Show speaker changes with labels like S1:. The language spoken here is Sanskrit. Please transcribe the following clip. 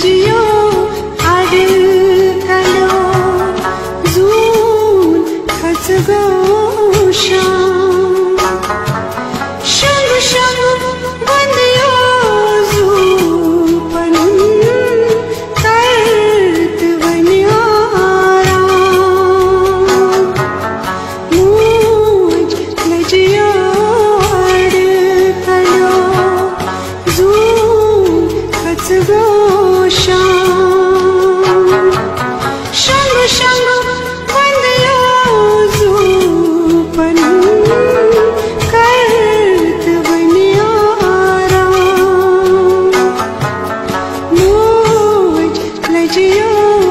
S1: जियो जून् क you.